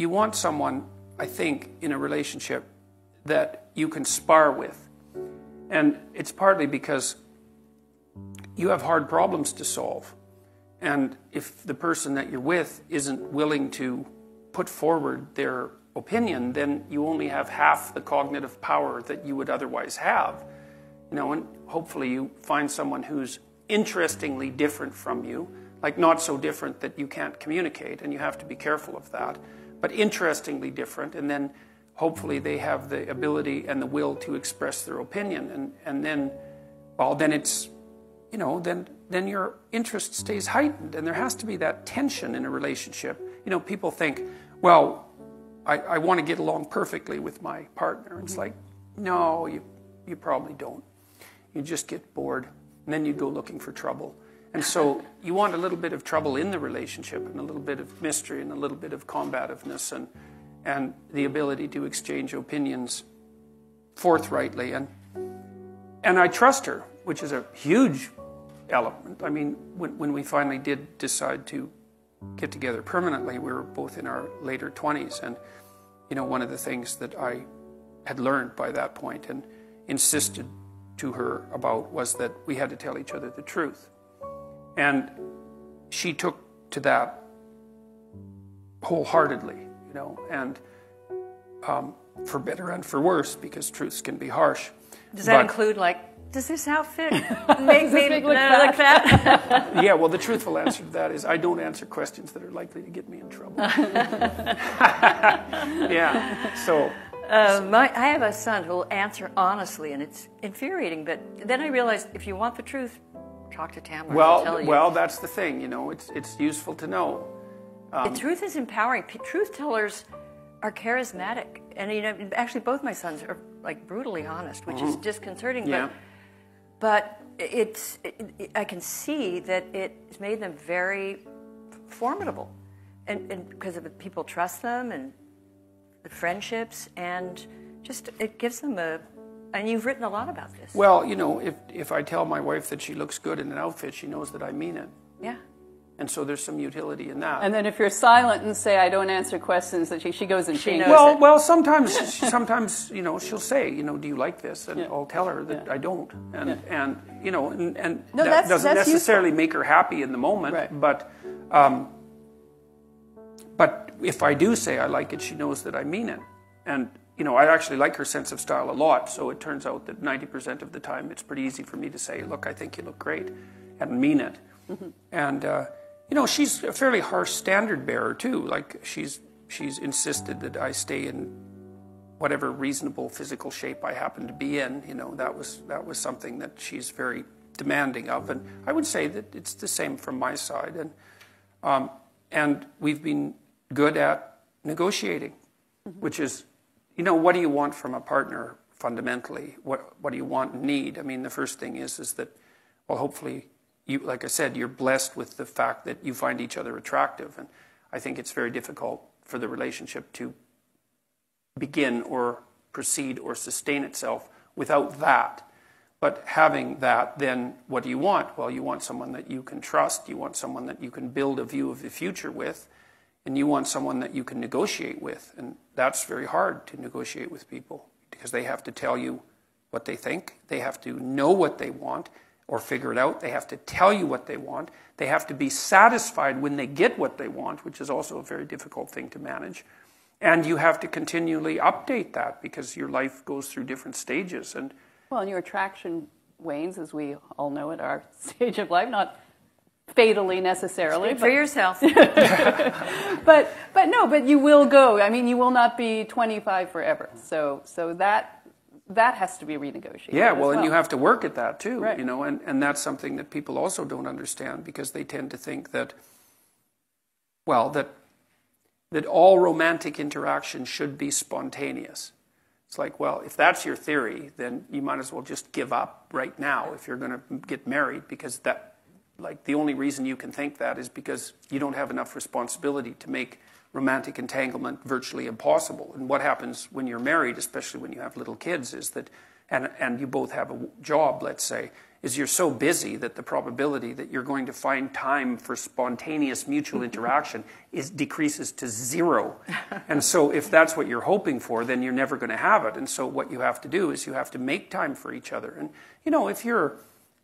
you want someone, I think, in a relationship that you can spar with. And it's partly because you have hard problems to solve. And if the person that you're with isn't willing to put forward their opinion, then you only have half the cognitive power that you would otherwise have. You know, and hopefully you find someone who's interestingly different from you, like not so different that you can't communicate, and you have to be careful of that, but interestingly different, and then hopefully they have the ability and the will to express their opinion, and, and then, well, then it's, you know, then then your interest stays heightened, and there has to be that tension in a relationship. You know, people think, well, I, I want to get along perfectly with my partner. It's mm-hmm. like, no, you, you probably don't. You just get bored, and then you go looking for trouble. And so you want a little bit of trouble in the relationship, and a little bit of mystery, and a little bit of combativeness, and, and the ability to exchange opinions forthrightly. And, and I trust her, which is a huge element. I mean, when, when we finally did decide to get together permanently, we were both in our later 20s. And, you know, one of the things that I had learned by that point and insisted to her about was that we had to tell each other the truth. And she took to that wholeheartedly, you know, and um, for better and for worse, because truths can be harsh. Does that but, include like does this outfit make me look, like that? yeah, well, the truthful answer to that is I don't answer questions that are likely to get me in trouble. yeah, so. Uh, my, I have a son who will answer honestly, and it's infuriating. But then I realized if you want the truth, talk to Tamara. Well, well, that's the thing. You know, it's it's useful to know. Um, the truth is empowering. Truth tellers are charismatic, and you know, actually, both my sons are like brutally honest, which mm-hmm. is disconcerting. Yeah. But but it's, it, I can see that it's made them very formidable. And, and because of people trust them and the friendships, and just it gives them a. And you've written a lot about this. Well, you know, if, if I tell my wife that she looks good in an outfit, she knows that I mean it. Yeah. And so there's some utility in that. And then if you're silent and say I don't answer questions, that she, she goes and she knows well, it. well, sometimes sometimes you know she'll say you know do you like this, and yeah. I'll tell her that yeah. I don't, and yeah. and you know and, and no, that that's, doesn't that's necessarily useful. make her happy in the moment, right. but um, but if I do say I like it, she knows that I mean it, and you know I actually like her sense of style a lot. So it turns out that 90% of the time it's pretty easy for me to say, look, I think you look great, and mean it, mm-hmm. and. Uh, you know, she's a fairly harsh standard bearer too. Like she's she's insisted that I stay in whatever reasonable physical shape I happen to be in. You know, that was that was something that she's very demanding of, and I would say that it's the same from my side. And um, and we've been good at negotiating, mm-hmm. which is, you know, what do you want from a partner fundamentally? What what do you want and need? I mean, the first thing is is that, well, hopefully you, like I said, you're blessed with the fact that you find each other attractive. And I think it's very difficult for the relationship to begin or proceed or sustain itself without that. But having that, then what do you want? Well, you want someone that you can trust, you want someone that you can build a view of the future with, and you want someone that you can negotiate with. And that's very hard to negotiate with people because they have to tell you what they think, they have to know what they want, or figure it out. They have to tell you what they want. They have to be satisfied when they get what they want, which is also a very difficult thing to manage. And you have to continually update that because your life goes through different stages. And well, and your attraction wanes, as we all know at our stage of life, not fatally necessarily. Speak for yourself. but but no, but you will go. I mean, you will not be 25 forever. So so that that has to be renegotiated. Yeah, well, well, and you have to work at that too, right. you know, and, and that's something that people also don't understand because they tend to think that, well, that that all romantic interaction should be spontaneous. It's like, well, if that's your theory, then you might as well just give up right now if you're going to get married because that, like, the only reason you can think that is because you don't have enough responsibility to make romantic entanglement virtually impossible. And what happens when you're married, especially when you have little kids, is that and, and you both have a job, let's say, is you're so busy that the probability that you're going to find time for spontaneous mutual interaction is decreases to zero. and so if that's what you're hoping for, then you're never going to have it. And so what you have to do is you have to make time for each other. And you know, if you're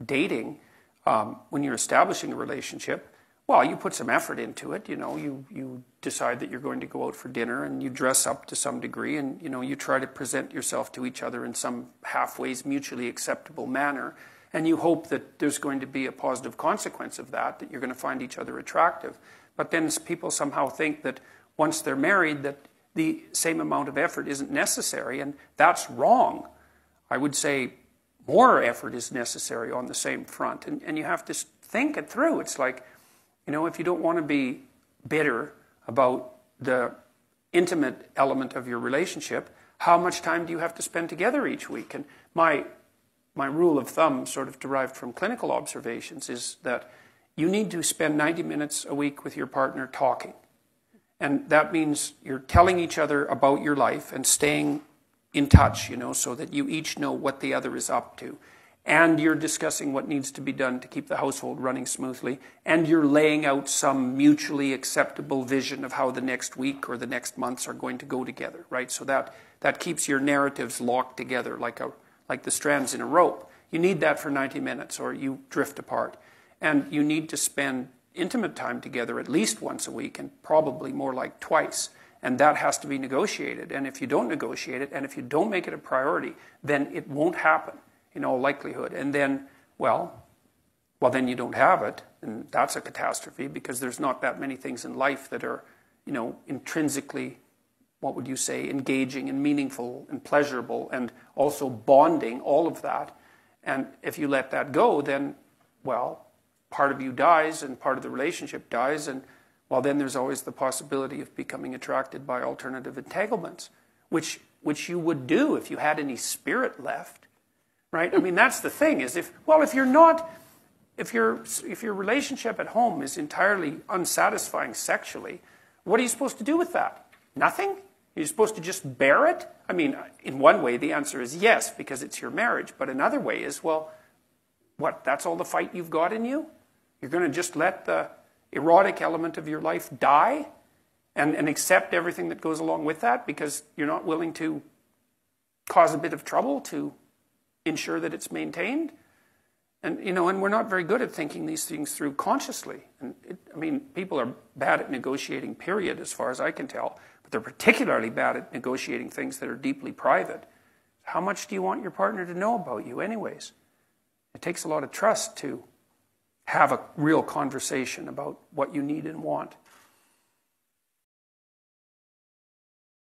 dating, um, when you're establishing a relationship, well, you put some effort into it. You know, you, you decide that you're going to go out for dinner and you dress up to some degree and, you know, you try to present yourself to each other in some halfways mutually acceptable manner. And you hope that there's going to be a positive consequence of that, that you're going to find each other attractive. But then people somehow think that once they're married, that the same amount of effort isn't necessary, and that's wrong. I would say more effort is necessary on the same front. And, and you have to think it through. It's like, you know, if you don't want to be bitter about the intimate element of your relationship, how much time do you have to spend together each week? And my, my rule of thumb, sort of derived from clinical observations, is that you need to spend 90 minutes a week with your partner talking. And that means you're telling each other about your life and staying in touch, you know, so that you each know what the other is up to and you're discussing what needs to be done to keep the household running smoothly, and you're laying out some mutually acceptable vision of how the next week or the next months are going to go together, right? So that, that keeps your narratives locked together like, a, like the strands in a rope. You need that for 90 minutes or you drift apart. And you need to spend intimate time together at least once a week and probably more like twice. And that has to be negotiated. And if you don't negotiate it and if you don't make it a priority, then it won't happen in all likelihood. And then, well, well, then you don't have it, and that's a catastrophe because there's not that many things in life that are, you know, intrinsically, what would you say, engaging and meaningful and pleasurable and also bonding, all of that. And if you let that go, then, well, part of you dies and part of the relationship dies, and well, then there's always the possibility of becoming attracted by alternative entanglements, which, which you would do if you had any spirit left right? I mean, that's the thing is if, well, if you're not, if, your if your relationship at home is entirely unsatisfying sexually, what are you supposed to do with that? Nothing? You're supposed to just bear it? I mean, in one way, the answer is yes, because it's your marriage. But another way is, well, what, that's all the fight you've got in you? You're going to just let the erotic element of your life die and, and accept everything that goes along with that because you're not willing to cause a bit of trouble to ensure that it's maintained. And, you know, and we're not very good at thinking these things through consciously. And it, I mean, people are bad at negotiating, period, as far as I can tell. But they're particularly bad at negotiating things that are deeply private. How much do you want your partner to know about you, anyways? It takes a lot of trust to have a real conversation about what you need and want.